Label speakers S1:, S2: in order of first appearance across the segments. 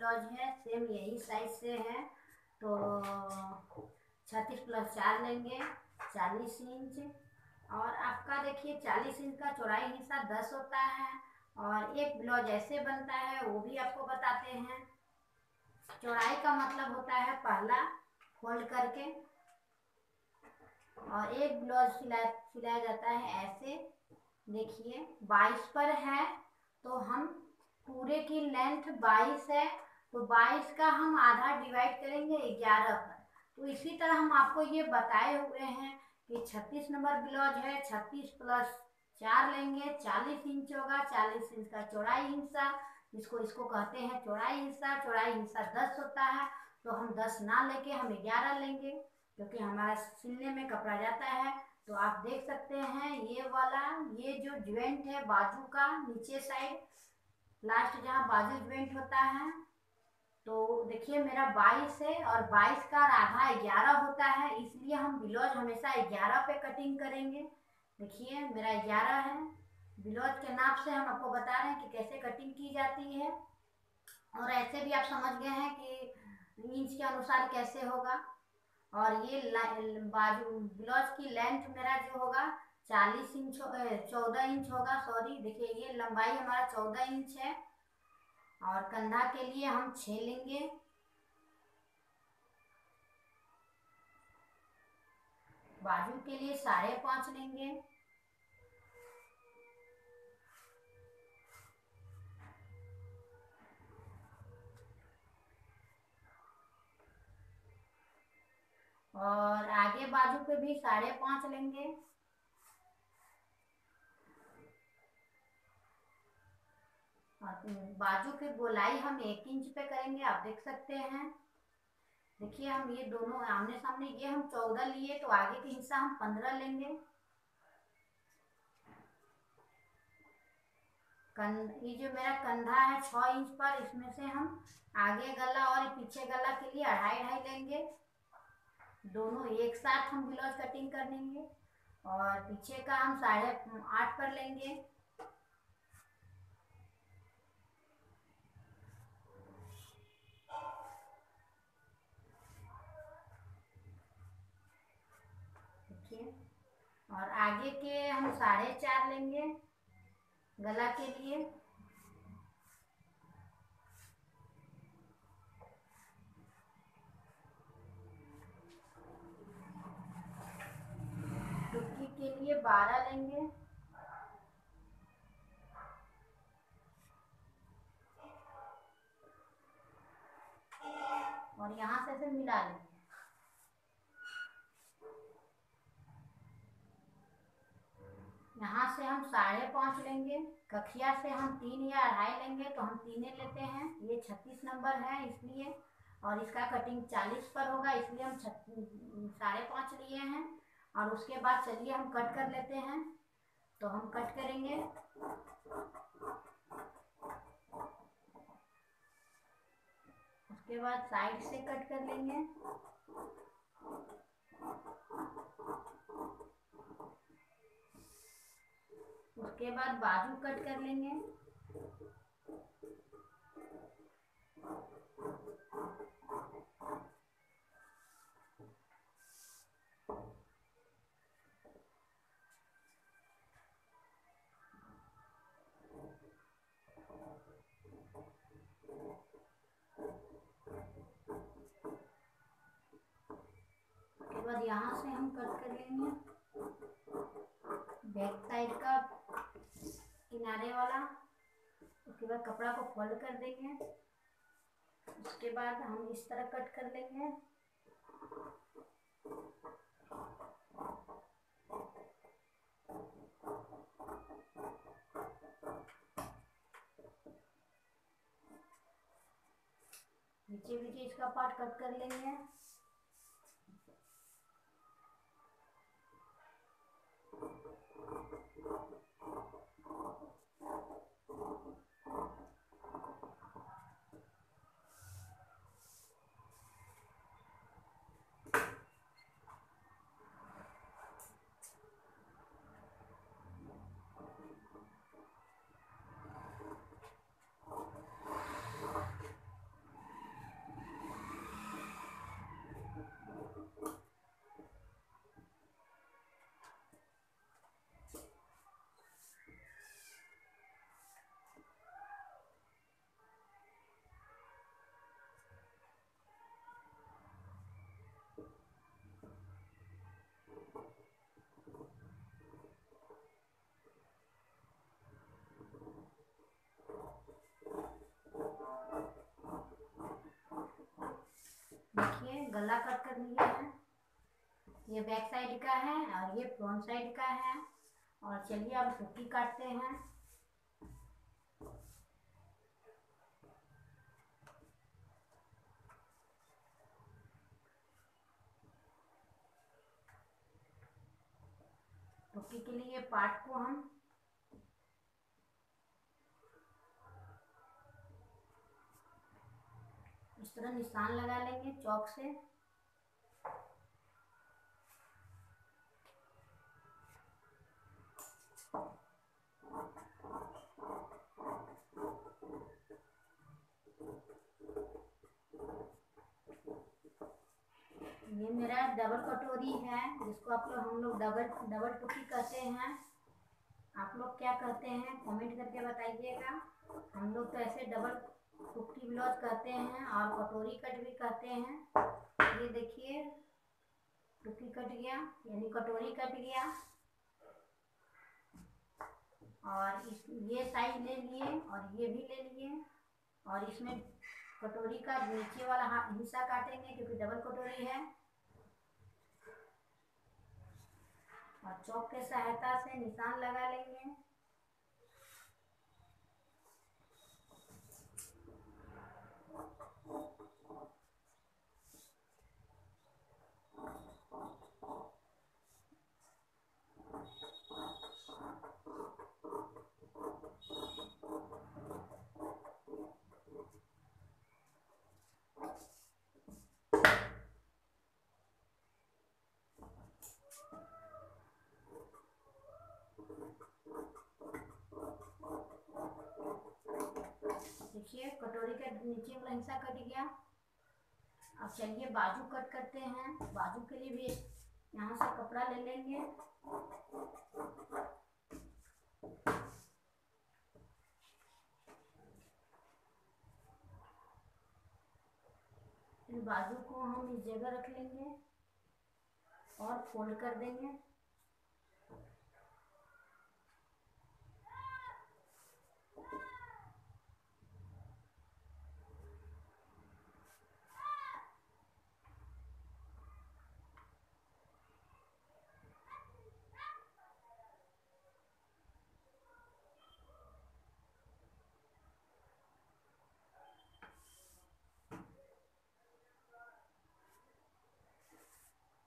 S1: Blouse है same यही size से है। तो छत्तीस प्लस चार लेंगे, चालीस इंच और आपका देखिए, चालीस इंच का चौड़ाई हिस्सा दस होता है और एक ब्लाउज ऐसे बनता है, वो भी आपको बताते हैं। चौड़ाई का मतलब होता है पहला फोल्ड करके। और एक ब्लाउज सिलाया सिलाया जाता है ऐसे। देखिए, बाईस पर है तो हम पूरे की लेंथ बाईस है। तो बाईस का हम आधा डिवाइड करेंगे ग्यारह पर। तो इसी तरह हम आपको ये बताए हुए हैं कि छत्तीस नंबर ब्लाउज है, छत्तीस प्लस चार लेंगे, चालीस इंच होगा, चालीस इंच का चौड़ाई हिस्सा, जिसको इसको कहते हैं चौड़ाई हिस्सा चौड़ाई हिस्सा दस होता है तो हम दस ना लेके हम ग्यारह लेंगे, क्योंकि हमारा सिलने में कपड़ा जाता है। तो आप देख सकते हैं ये वाला, ये जो ज्वेंट है बाजू का, नीचे साइड लास्ट जहाँ बाजू ज्वेंट होता है तो देखिए, मेरा बाईस है और बाईस का आधा ग्यारह होता है, इसलिए हम ब्लाउज हमेशा ग्यारह पे कटिंग करेंगे। देखिए, मेरा ग्यारह है। ब्लाउज के नाप से हम आपको बता रहे हैं कि कैसे कटिंग की जाती है। और ऐसे भी आप समझ गए हैं कि इंच के अनुसार कैसे होगा। और ये बाजू ब्लाउज की लेंथ मेरा जो होगा, चालीस इंच, चौदह इंच होगा, सॉरी। देखिए, ये लंबाई हमारा चौदह इंच है। और कंधा के लिए हम छः लेंगे। बाजू के लिए साढ़े पाँच लेंगे। और आगे बाजू पे भी साढ़े पाँच लेंगे और बाजू की गोलाई हम एक इंच पे करेंगे, आप देख सकते हैं। देखिए, हम ये दोनों आमने सामने, ये हम चौदह लिए तो आगे के हिस्सा हम पंद्रह लेंगे। ये जो मेरा कंधा है छः इंच पर, इसमें से हम आगे गला और पीछे गला के लिए अढ़ाई अढ़ाई लेंगे। दोनों एक साथ हम ब्लाउज कटिंग कर लेंगे और पीछे का हम साढ़े आठ पर लेंगे देखिए और आगे के हम साढ़े चार लेंगे गला के लिए। टुक्की के लिए बारह लेंगे। और यहाँ से ऐसे मिला लेंगे यहाँ से हम साढ़े पाँच लेंगे, कखिया से हम तीन या अढ़ाई लेंगे तो हम तीने लेते हैं। ये छत्तीस नंबर है इसलिए, और इसका कटिंग चालीस पर होगा, इसलिए हम साढ़े पाँच लिए हैं। और उसके बाद चलिए हम कट कर लेते हैं। तो हम कट करेंगे। उसके बाद साइड से कट कर लेंगे। उसके बाद बाजू कट कर लेंगे। उसके बाद यहाँ से हम कट कर लेंगे बैक साइड का किनारे वाला। उसके बाद कपड़ा को फोल्ड कर देंगे। उसके बाद हम इस तरह कट कर लेंगे नीचे नीचे इसका पार्ट कट कर लेंगे। लिए हैं। ये बैक साइड का है और ये फ्रंट साइड का है। और चलिए अब टुक्की काटते हैं। टुक्की के लिए पार्ट को हम इस तरह निशान लगा लेंगे, चौक से। मेरा डबल कटोरी है, जिसको आप लोग, हम लोग डबल डबल टुकी कहते हैं। आप लोग क्या कहते हैं कमेंट करके बताइएगा। हम लोग तो ऐसे डबल टुक्की ब्लाउज कहते हैं और कटोरी कट भी कहते हैं। ये देखिए टुकी कट गया, यानी कटोरी कट गया। और इस, ये साइज़ ले लिए और ये भी ले लिए। और इसमें कटोरी का नीचे वाला हिस्सा काटेंगे, क्योंकि डबल कटोरी है और चौक के सहायता से निशान लगा लेंगे देखिए कटोरी का नीचे वाला हिस्सा कट गया। अब चलिए बाजू कट करते हैं। बाजू के लिए भी यहाँ से कपड़ा ले लेंगे। बाजू को हम इस जगह रख लेंगे और फोल्ड कर देंगे।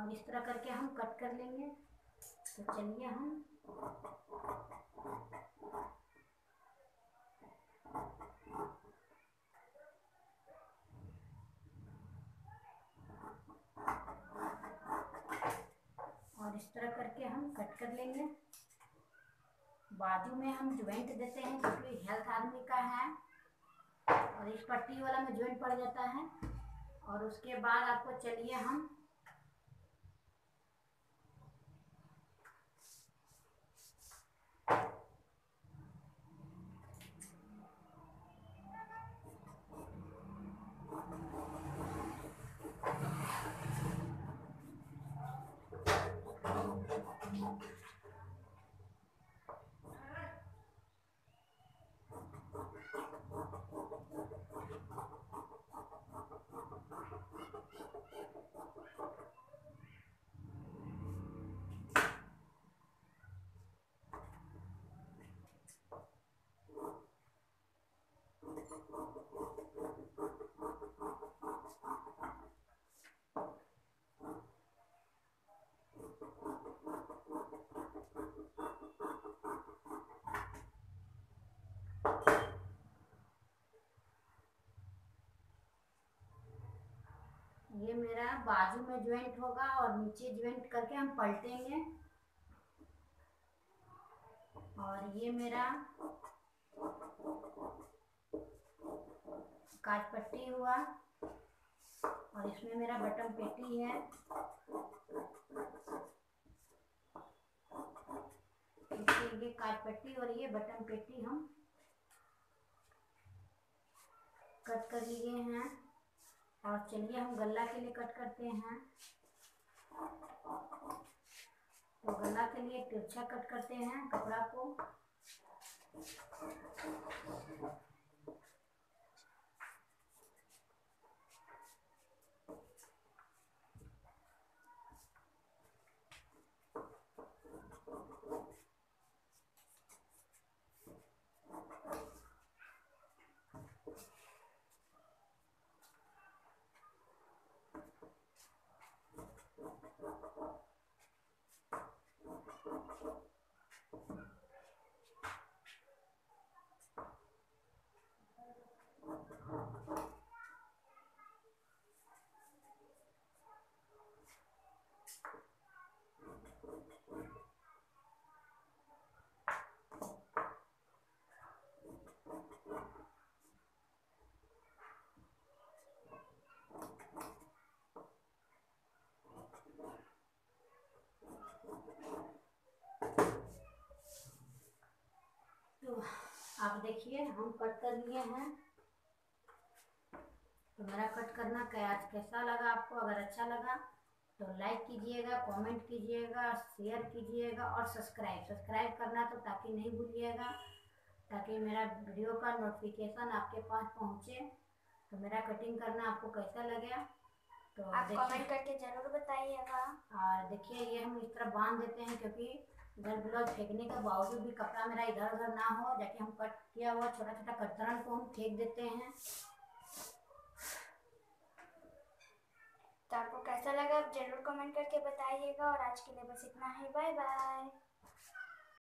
S1: और इस तरह करके हम कट कर लेंगे। तो चलिए हम। और इस तरह करके हम कट कर लेंगे। बाजू में हम ज्वाइंट देते हैं क्योंकि हेल्थ आदमी का है। और इस पट्टी वाला में ज्वाइंट पड़ जाता है। और उसके बाद आपको चलिए हम ये मेरा बाजू में ज्वाइंट होगा और नीचे ज्वाइंट करके हम पलटेंगे। और ये मेरा काट पट्टी हुआ। और इसमें मेरा बटन पेटी है। ये काट पट्टी और ये बटन पेटी हम कट कर लिए हैं। और चलिए हम गला के लिए कट करते हैं। तो गला के लिए तिरछा कट करते हैं कपड़ा को। तो आप देखिए हम कट कर लिए हैं। तो मेरा कट करना क्या कैसा लगा आपको? अगर अच्छा लगा तो लाइक कीजिएगा कमेंट कीजिएगा शेयर कीजिएगा और सब्सक्राइब सब्सक्राइब करना तो ताकि नहीं भूलिएगा ताकि मेरा वीडियो का नोटिफिकेशन आपके पास पहुँचे। तो मेरा कटिंग करना आपको कैसा लगे
S2: तो आप कमेंट करके ज़रूर बताइएगा।
S1: और देखिए ये हम इस तरह बाँध देते हैं क्योंकि इधर ब्लाउज फेंकने के बावजूद भी कपड़ा मेरा इधर उधर ना हो, जाके हम कट किया हुआ छोटा छोटा कतरन को हम फेंक देते हैं।
S2: तो आपको कैसा लगा? आप ज़रूर कमेंट करके बताइएगा, और आज के लिए बस इतना ही। Bye bye